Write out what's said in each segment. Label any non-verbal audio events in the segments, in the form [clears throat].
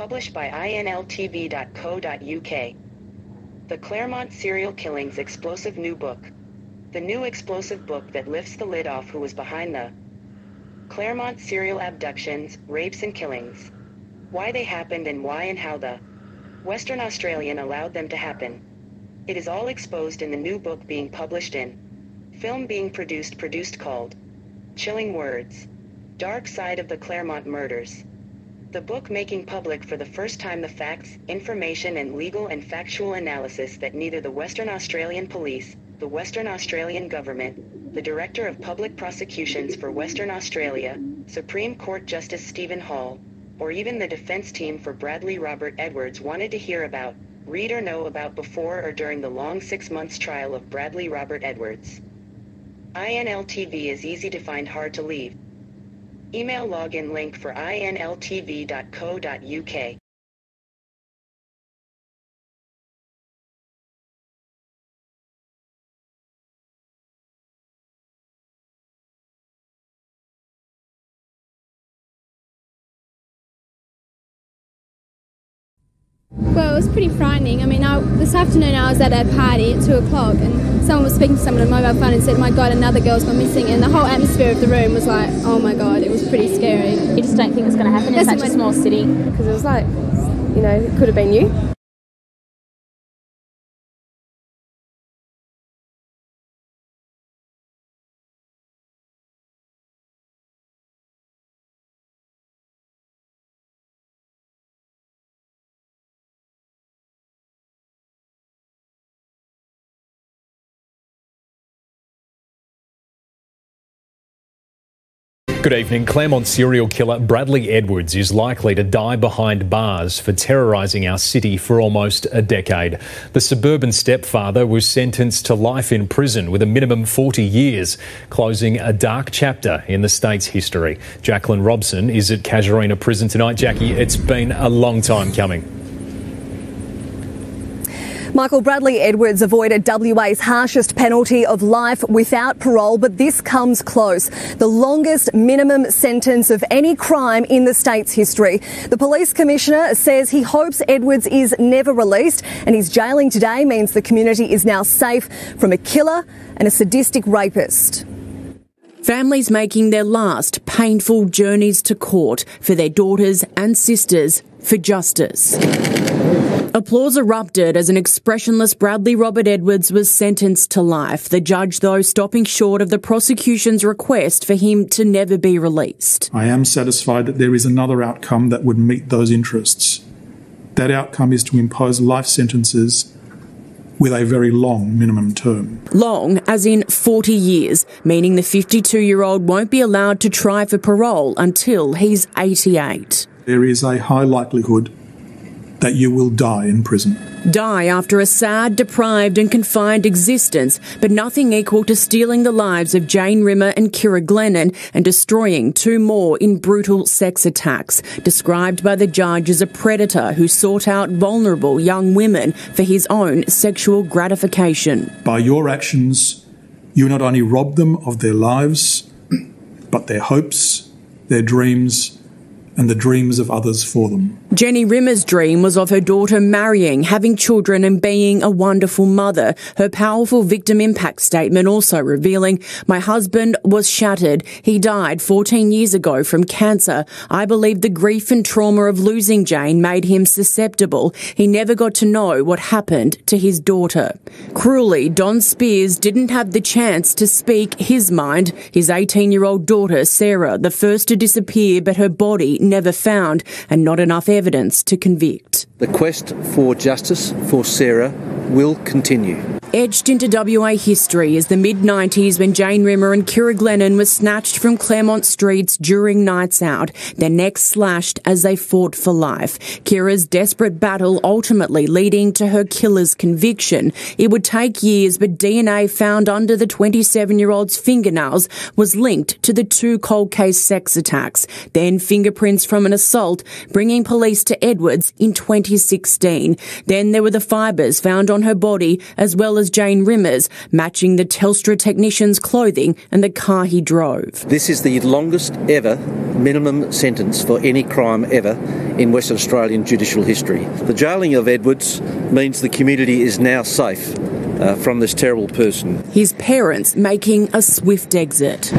Published by inltv.co.uk. The Claremont Serial Killings Explosive New Book. The new explosive book that lifts the lid off who was behind the Claremont serial abductions, rapes and killings. Why they happened and why and how the Western Australian allowed them to happen. It is all exposed in the new book being published in film being produced produced called Chilling Words. Dark Side of the Claremont Murders. The book making public for the first time the facts, information and legal and factual analysis that neither the Western Australian Police, the Western Australian Government, the Director of Public Prosecutions for Western Australia, Supreme Court Justice Stephen Hall, or even the defense team for Bradley Robert Edwards wanted to hear about, read or know about before or during the long six months trial of Bradley Robert Edwards. INLTV is easy to find hard to leave. Email login link for inltv.co.uk. Well, it was pretty frightening. I mean, I, this afternoon I was at a party at 2 o'clock and someone was speaking to someone on a mobile phone and said, my God, another girl's gone missing. And the whole atmosphere of the room was like, oh my God, it was pretty scary. You just don't think it's going to happen in That's such a small city? because it was like, you know, it could have been you. Good evening. Claremont serial killer Bradley Edwards is likely to die behind bars for terrorising our city for almost a decade. The suburban stepfather was sentenced to life in prison with a minimum 40 years, closing a dark chapter in the state's history. Jacqueline Robson is at Casuarina Prison tonight. Jackie, it's been a long time coming. Michael Bradley Edwards avoided WA's harshest penalty of life without parole, but this comes close. The longest minimum sentence of any crime in the state's history. The police commissioner says he hopes Edwards is never released, and his jailing today means the community is now safe from a killer and a sadistic rapist. Families making their last painful journeys to court for their daughters and sisters for justice. Applause erupted as an expressionless Bradley Robert Edwards was sentenced to life. The judge, though, stopping short of the prosecution's request for him to never be released. I am satisfied that there is another outcome that would meet those interests. That outcome is to impose life sentences with a very long minimum term. Long, as in 40 years, meaning the 52 year old won't be allowed to try for parole until he's 88. There is a high likelihood that you will die in prison. Die after a sad, deprived, and confined existence, but nothing equal to stealing the lives of Jane Rimmer and Ciara Glennon and destroying two more in brutal sex attacks, described by the judge as a predator who sought out vulnerable young women for his own sexual gratification. By your actions, you not only rob them of their lives, [clears throat] but their hopes, their dreams, and the dreams of others for them. Jenny Rimmer's dream was of her daughter marrying, having children, and being a wonderful mother. Her powerful victim impact statement also revealing, My husband was shattered. He died 14 years ago from cancer. I believe the grief and trauma of losing Jane made him susceptible. He never got to know what happened to his daughter. Cruelly, Don Spiers didn't have the chance to speak his mind. His 18 year old daughter, Sarah, the first to disappear, but her body never found, and not enough evidence to convict. The quest for justice for Sarah will continue. Etched into WA history is the mid 90s when Jane Rimmer and Ciara Glennon were snatched from Claremont streets during nights out, their necks slashed as they fought for life. Ciara's desperate battle ultimately leading to her killer's conviction. It would take years, but DNA found under the 27 year old's fingernails was linked to the two cold case sex attacks. Then fingerprints from an assault, bringing police to Edwards in 2016. Then there were the fibres found on on her body, as well as Jane Rimmer's, matching the Telstra technician's clothing and the car he drove. This is the longest ever minimum sentence for any crime ever in Western Australian judicial history. The jailing of Edwards means the community is now safe uh, from this terrible person. His parents making a swift exit.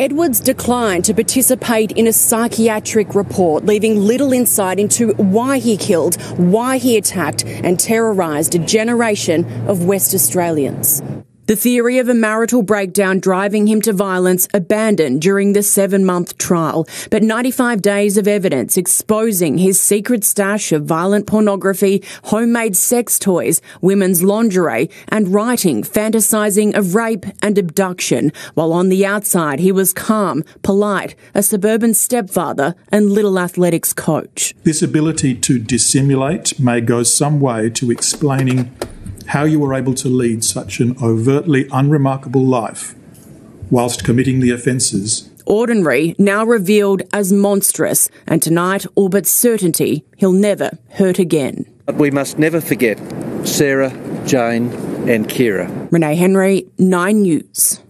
Edwards declined to participate in a psychiatric report, leaving little insight into why he killed, why he attacked, and terrorised a generation of West Australians. The theory of a marital breakdown driving him to violence abandoned during the seven month trial, but 95 days of evidence exposing his secret stash of violent pornography, homemade sex toys, women's lingerie, and writing fantasizing of rape and abduction, while on the outside he was calm, polite, a suburban stepfather, and little athletics coach. This ability to dissimulate may go some way to explaining how you were able to lead such an overtly unremarkable life whilst committing the offences. Ordinary, now revealed as monstrous, and tonight all but certainty he'll never hurt again. But we must never forget Sarah, Jane, and Ciara. Renee Henry, 9 News.